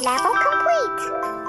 Level complete!